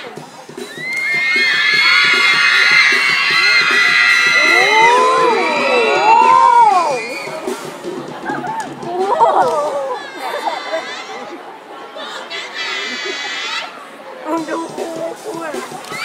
오, 오, 오, 오.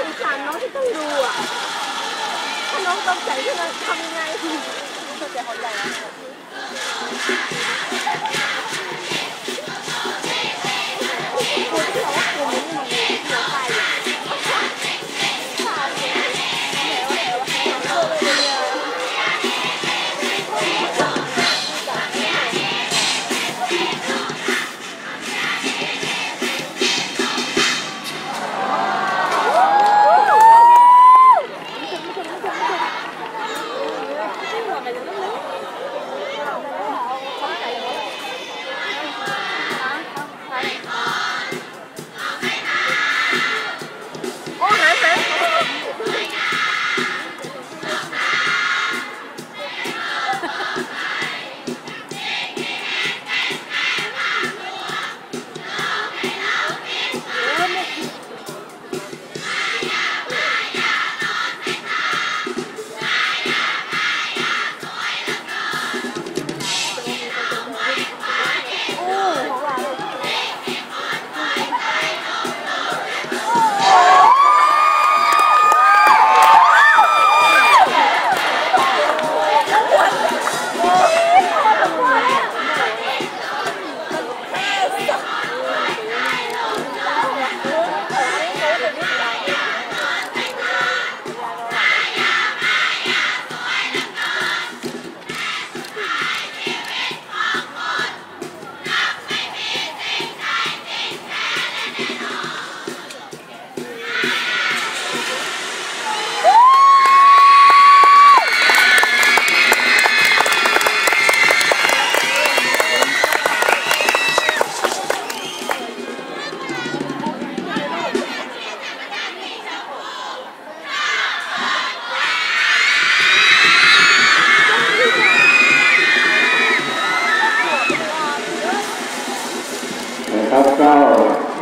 สงสารน้องที่ต้องดูอะ ถ้าน้อะทำยังไงตกใจคนใหญ่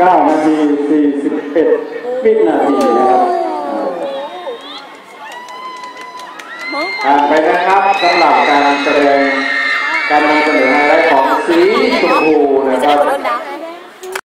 9นาที41วินาทีนะครับผ่านไปนะครับสำหรับการแสดงการนำเสนอไฮไลท์ของสีชมพูนะครับ